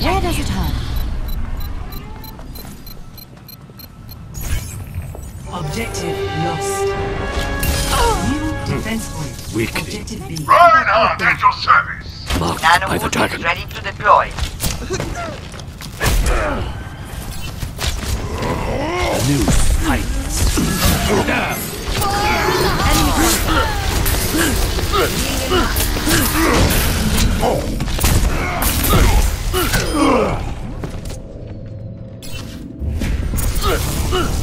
Where does it hurt? Objective lost. New defense point. Weakling. Objective B. Reinhardt at your service. Marked Nano by the ulti dragon. is ready to deploy. New fights. Enemy Oh!